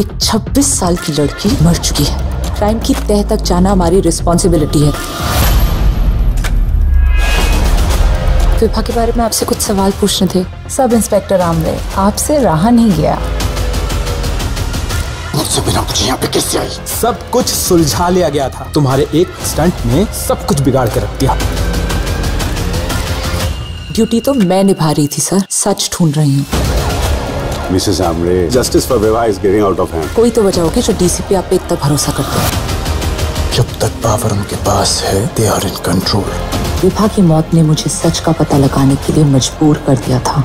एक 26 साल की लड़की मर चुकी है। क्राइम की तह तक जाना हमारी रिस्पॉन्सिबिलिटी है। विभा के बारे में आपसे कुछ सवाल पूछने थे। सब इंस्पेक्टर आमले आपसे रहा नहीं गया। मुझसे बिना पूछे यहाँ पे कैसे आई? सब कुछ सुलझा लिया गया था। तुम्हारे एक स्टंट ने सब कुछ बिगाड़ के रख दिया। ड्यूटी तो मैं निभा रही थी सर सच ढूंढ रही हूँ। Mrs Amre justice for Vibha is getting out of hand कोई तो बचाओ कि जो डीसीपी आप पे इतना भरोसा करते हैं। जब तक पावर उनके पास है they are in control Vibha की मौत ने मुझे सच का पता लगाने के लिए मजबूर कर दिया था।